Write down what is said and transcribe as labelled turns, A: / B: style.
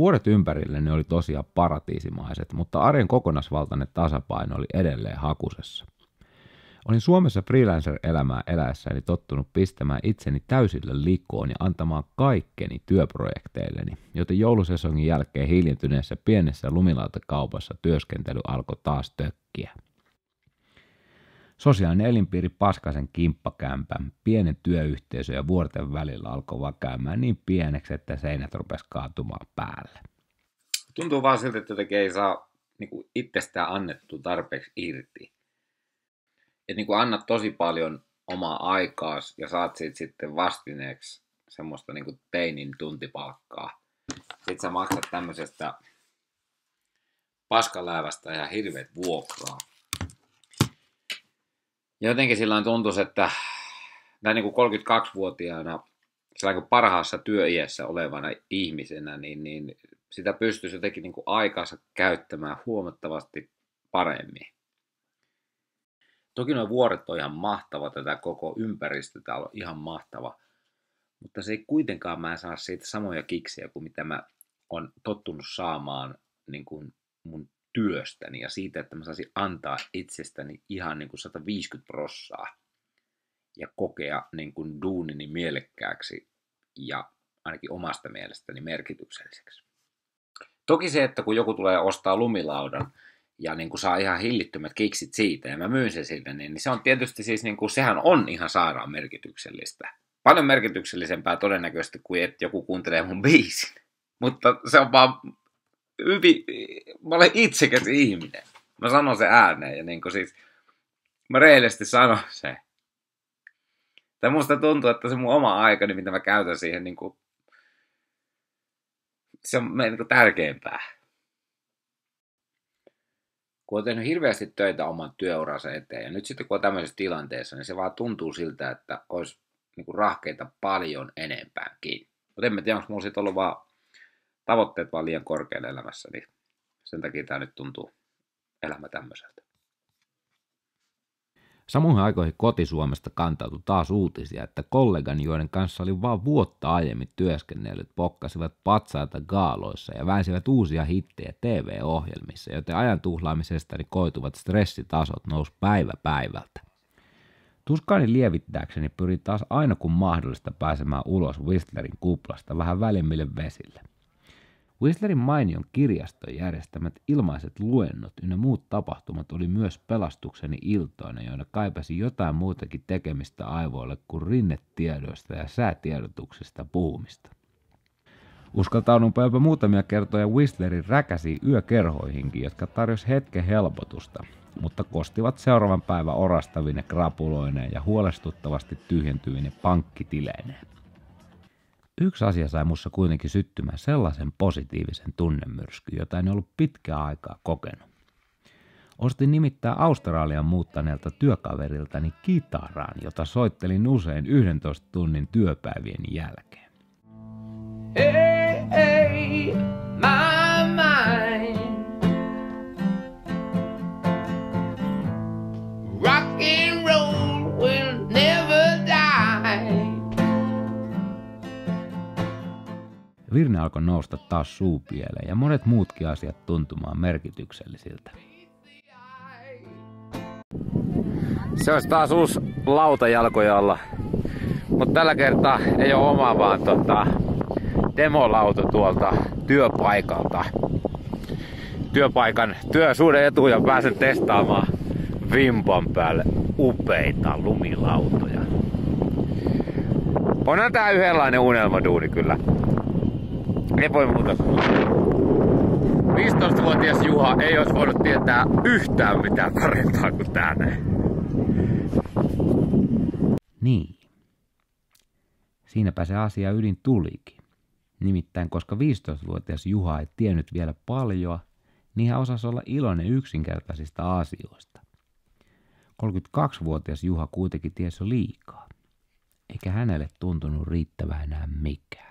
A: Vuoret ympärilleni oli tosiaan paratiisimaiset, mutta arjen kokonaisvaltainen tasapaino oli edelleen hakusessa. Olin Suomessa freelancer-elämää eläessäni tottunut pistämään itseni täysille likoon ja antamaan kaikkeni työprojekteilleni, joten joulusesongin jälkeen hiljentyneessä pienessä lumilautakaupassa työskentely alkoi taas tökkiä. Sosiaalinen elinpiiri Paskasen kimppakämpän, pienen työyhteisön ja vuorten välillä alkoi vaan käymään niin pieneksi, että seinät rupesi kaatumaan päälle.
B: Tuntuu vaan siltä, että ei saa niin kuin itsestään annettu tarpeeksi irti. Että niin kuin annat tosi paljon omaa aikaas ja saat siitä sitten vastineeksi semmoista niin kuin teinin tuntipalkkaa. Sitten sä maksat tämmöisestä paskaläävästä ja hirveät vuokraa jotenkin silloin tuntuisi, että näin niin kuin 32-vuotiaana, sellainen parhaassa työiässä olevana ihmisenä, niin, niin sitä pystyisi jotenkin niin kuin aikansa käyttämään huomattavasti paremmin. Toki nuo vuoret on ihan mahtava, tätä koko ympäristö täällä on ihan mahtava, mutta se ei kuitenkaan mä saa siitä samoja kiksiä kuin mitä mä on tottunut saamaan niin kuin mun työstäni ja siitä, että mä saisin antaa itsestäni ihan niin kuin 150 prossaa ja kokea niin kuin duunini mielekkääksi ja ainakin omasta mielestäni merkitykselliseksi. Toki se, että kun joku tulee ostaa lumilaudan ja niin kuin saa ihan hillittömät kiksit siitä ja mä myyn sen sille, niin, niin se on tietysti siis, niin kuin, sehän on ihan sairaan merkityksellistä. Paljon merkityksellisempää todennäköisesti kuin että joku kuuntelee mun biisin. Mutta se on vaan hyvin, mä olen itsekäs ihminen. Mä sanon se ääneen ja niin siis, mä reellisesti sanon se. Tai musta tuntuu, että se mun oma aikani, mitä mä käytän siihen, niin kuin, se on niin kuin tärkeämpää. Kun on tehnyt hirveästi töitä oman työuransa eteen, ja nyt sitten kun on tämmöisessä tilanteessa, niin se vaan tuntuu siltä, että olisi niin kuin rahkeita paljon enempäänkin. Mutta en mä tiedä, onko mulla sitten ollut vaan tavoitteet vaan liian korkealle elämässä, niin sen takia tämä nyt tuntuu elämä tämmöiseltä.
A: Samoihin aikoihin kotisuomesta kantautui taas uutisia, että kollegani, joiden kanssa oli vain vuotta aiemmin työskennellyt, pokkasivat patsaita gaaloissa ja vänsivät uusia hittejä TV-ohjelmissa, joten ajan tuhlaamisestani koituvat stressitasot nousi päivä päivältä. Tuskaani lievittääkseni pyrin taas aina kun mahdollista pääsemään ulos Whistlerin kuplasta vähän välimmille vesille. Whistlerin mainion kirjaston järjestämät ilmaiset luennot ynnä muut tapahtumat oli myös pelastukseni iltoina, joina kaipasi jotain muutakin tekemistä aivoille kuin rinnetiedoista ja säätiedotuksesta puhumista. Uskaltaudunpa jopa muutamia kertoja Whistlerin räkäsiin yökerhoihinkin, jotka tarjosi hetken helpotusta, mutta kostivat seuraavan päivän orastavine krapuloineen ja huolestuttavasti tyhjentyvine pankkitileineen. Yksi asia sai mussa kuitenkin syttymään sellaisen positiivisen tunnemyrskyn, jota en ollut pitkää aikaa kokenut. Ostin nimittäin Australian muuttaneelta työkaveriltani kitaraan, jota soittelin usein 11 tunnin työpäivien jälkeen. Hey, hey, my Virne alkoi nousta taas suupieleen ja monet muutkin asiat tuntumaan merkityksellisiltä.
B: Se olisi taas uusi lauta jalkojalla. Mutta tällä kertaa ei ole oma, vaan tota, demolauta tuolta työpaikalta. Työpaikan työsuuden etuja pääsen testaamaan vimpan päälle upeita lumilautoja. Onhan tää yhdenlainen unelmaduuni kyllä. Ei voi muuta. 15-vuotias Juha ei olisi voinut tietää yhtään mitään parempaa kuin tänne.
A: Niin. Siinäpä se asia ydin tulikin. Nimittäin koska 15-vuotias Juha ei tiennyt vielä paljon, niin hän osasi olla iloinen yksinkertaisista asioista. 32-vuotias Juha kuitenkin tiesi liikaa, eikä hänelle tuntunut riittävää enää mikään.